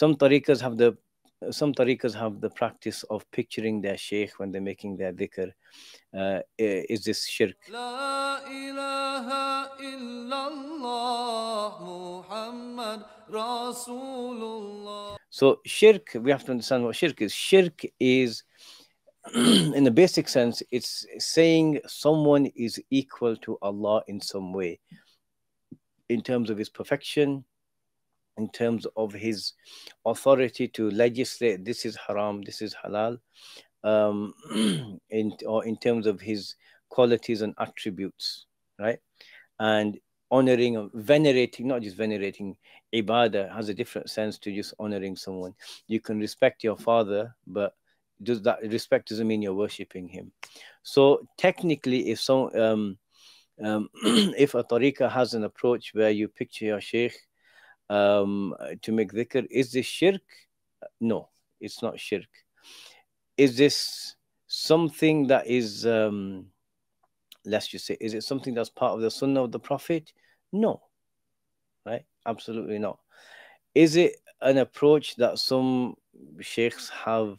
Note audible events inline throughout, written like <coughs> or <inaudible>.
some tariqas have the some tariqas have the practice of picturing their sheikh when they're making their dhikr. Uh, is this shirk? La ilaha illallah Muhammad Rasulullah. So shirk, we have to understand what shirk is. Shirk is, <clears throat> in the basic sense, it's saying someone is equal to Allah in some way, in terms of his perfection, in terms of his authority to legislate this is haram, this is halal, um, <clears throat> in or in terms of his qualities and attributes, right? And honoring, venerating, not just venerating, ibadah has a different sense to just honoring someone. You can respect your father, but does that respect doesn't mean you're worshiping him. So technically, if so, um, um, <clears throat> if a tariqah has an approach where you picture your sheikh um, to make dhikr. Is this shirk? No, it's not shirk. Is this something that is, um, let's just say, is it something that's part of the sunnah of the Prophet? No, right? Absolutely not. Is it an approach that some sheikhs have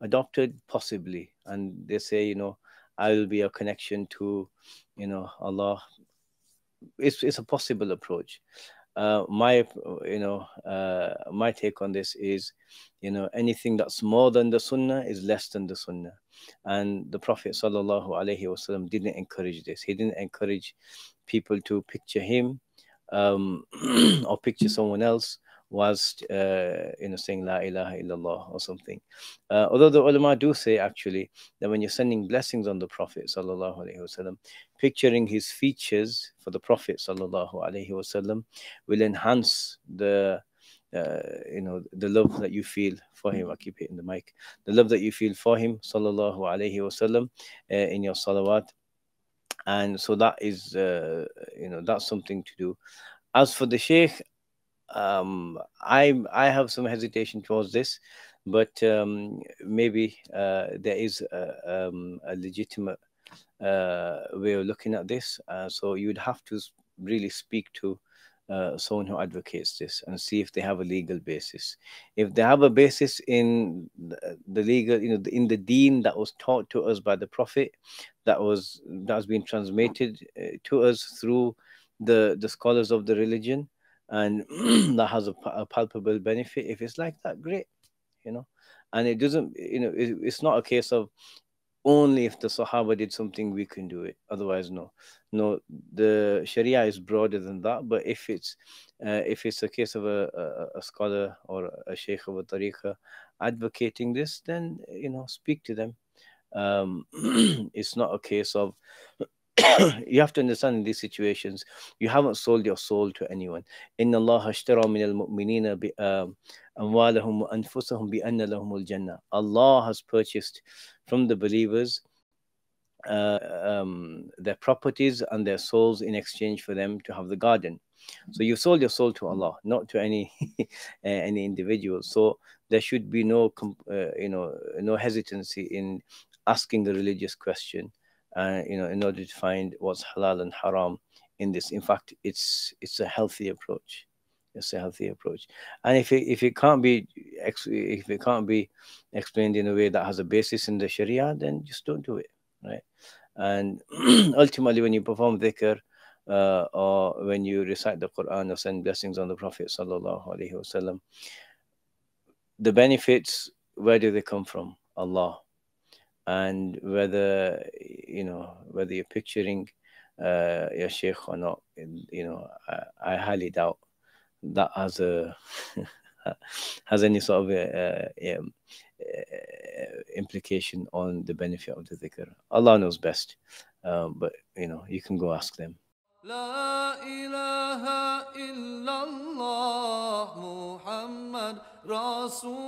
adopted? Possibly. And they say, you know, I will be a connection to, you know, Allah. It's, it's a possible approach uh, my you know uh, my take on this is you know anything that's more than the sunnah is less than the sunnah. And the prophet sallallahu alaihi wasallam didn't encourage this. He didn't encourage people to picture him um, <clears throat> or picture someone else whilst uh, you know saying la ilaha illallah or something. Uh, although the ulama do say actually that when you're sending blessings on the prophet sallallahu alaihi wasallam picturing his features for the prophet sallallahu alaihi wasallam will enhance the uh, you know the love that you feel for him. I keep hitting the mic. The love that you feel for him sallallahu alaihi wasallam uh, in your salawat. And so that is uh, you know that's something to do. As for the sheikh um, I I have some hesitation towards this, but um, maybe uh, there is a, um, a legitimate uh, way of looking at this. Uh, so you'd have to really speak to uh, someone who advocates this and see if they have a legal basis. If they have a basis in the legal, you know, in the deen that was taught to us by the Prophet, that was that has been transmitted uh, to us through the the scholars of the religion and <clears throat> that has a, a, palpable benefit. If it's like that great you know? And it doesn't you know it, it's not a case of only if the sahaba did something we can do it. Otherwise no. No the sharia is broader than that but if it's uh, if it's a case of a, a, a, scholar or a sheikh of a tariqah advocating this then you know speak to them. Um, <clears throat> it's not a case of <coughs> you have to understand in these situations, you haven't sold your soul to anyone. إن الله اشترى من المؤمنين أموالهم وأنفسهم بأن لهم الجنة. Allah has purchased from the believers uh, um, their properties and their souls in exchange for them to have the garden. So you sold your soul to Allah, not to any <laughs> any individual. So there should be no uh, you know no hesitancy in asking a religious question uh, you know, in order to find what's halal and haram in this. In fact, it's it's a healthy approach. It's a healthy approach, and if it if it can't be if it can't be explained in a way that has a basis in the Sharia, then just don't do it, right? And <clears throat> ultimately, when you perform dhikr, uh, or when you recite the Quran or send blessings on the Prophet sallallahu alaihi wasallam, the benefits where do they come from? Allah and whether you know whether you're picturing uh, your sheikh or not, you know, I, I highly doubt that has a <laughs> has any sort of a, a, a, implication on the benefit of the dhikr. Allah knows best, um, but you know, you can go ask them. لا إله إلا الله محمد رسول